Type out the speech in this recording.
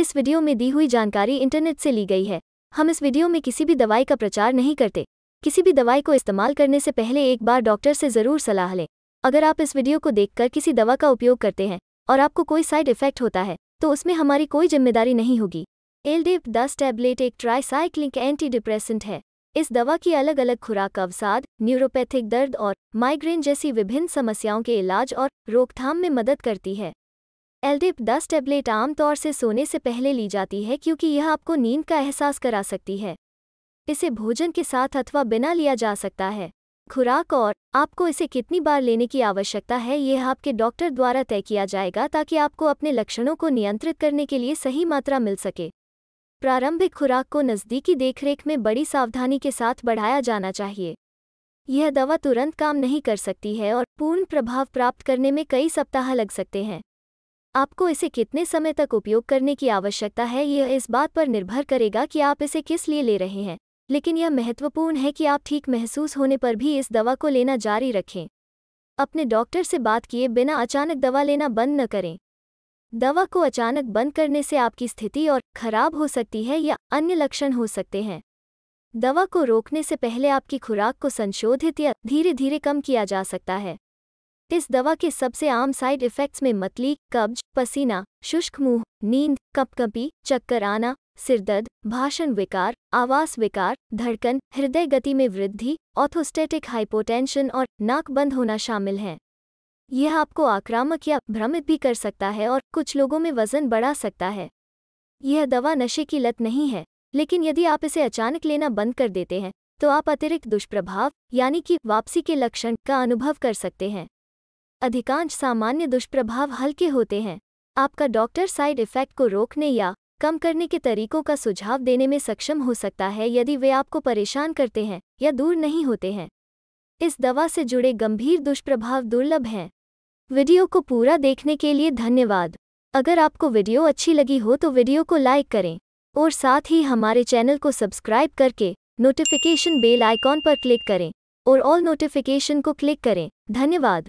इस वीडियो में दी हुई जानकारी इंटरनेट से ली गई है। हम इस वीडियो में किसी भी दवाई का प्रचार नहीं करते। किसी भी दवाई को इस्तेमाल करने से पहले एक बार डॉक्टर से ज़रूर सलाह लें। अगर आप इस वीडियो को देखकर किसी दवा का उपयोग करते हैं और आपको कोई साइड इफ़ेक्ट होता है तो उसमें हमारी कोई ज़िम्मेदारी नहीं होगी। एलडेप दस टैबलेट एक ट्राईसाइक्लिक एंटी डिप्रेसेंट है। इस दवा की अलग अलग खुराक अवसाद, न्यूरोपैथिक दर्द और माइग्रेन जैसी विभिन्न समस्याओं के इलाज और रोकथाम में मदद करती है। एल्डिप दस टेबलेट आमतौर से सोने से पहले ली जाती है क्योंकि यह आपको नींद का एहसास करा सकती है। इसे भोजन के साथ अथवा बिना लिया जा सकता है। खुराक और आपको इसे कितनी बार लेने की आवश्यकता है यह आपके डॉक्टर द्वारा तय किया जाएगा ताकि आपको अपने लक्षणों को नियंत्रित करने के लिए सही मात्रा मिल सके। प्रारंभिक खुराक को नज़दीकी देखरेख में बड़ी सावधानी के साथ बढ़ाया जाना चाहिए। यह दवा तुरंत काम नहीं कर सकती है और पूर्ण प्रभाव प्राप्त करने में कई सप्ताह लग सकते हैं। आपको इसे कितने समय तक उपयोग करने की आवश्यकता है, यह इस बात पर निर्भर करेगा कि आप इसे किस लिए ले रहे हैं। लेकिन यह महत्वपूर्ण है कि आप ठीक महसूस होने पर भी इस दवा को लेना जारी रखें। अपने डॉक्टर से बात किए बिना अचानक दवा लेना बंद न करें। दवा को अचानक बंद करने से आपकी स्थिति और खराब हो सकती है या अन्य लक्षण हो सकते हैं। दवा को रोकने से पहले आपकी खुराक को संशोधित या धीरे धीरे कम किया जा सकता है। इस दवा के सबसे आम साइड इफ़ेक्ट्स में मतली, कब्ज, पसीना, शुष्क मुँह, नींद, कपकपी, चक्कर आना सिरदर्द भाषण विकार, आवास विकार, धड़कन, हृदय गति में वृद्धि ऑथोस्टेटिक हाइपोटेंशन और नाक बंद होना शामिल हैं। यह आपको आक्रामक या भ्रमित भी कर सकता है और कुछ लोगों में वज़न बढ़ा सकता है। यह दवा नशे की लत नहीं है, लेकिन यदि आप इसे अचानक लेना बंद कर देते हैं तो आप अतिरिक्त दुष्प्रभाव, यानी कि वापसी के लक्षण का अनुभव कर सकते हैं। अधिकांश सामान्य दुष्प्रभाव हल्के होते हैं। आपका डॉक्टर साइड इफ़ेक्ट को रोकने या कम करने के तरीकों का सुझाव देने में सक्षम हो सकता है यदि वे आपको परेशान करते हैं या दूर नहीं होते हैं। इस दवा से जुड़े गंभीर दुष्प्रभाव दुर्लभ हैं। वीडियो को पूरा देखने के लिए धन्यवाद। अगर आपको वीडियो अच्छी लगी हो तो वीडियो को लाइक करें और साथ ही हमारे चैनल को सब्सक्राइब करके नोटिफिकेशन बेल आइकॉन पर क्लिक करें और ऑल नोटिफिकेशन को क्लिक करें। धन्यवाद।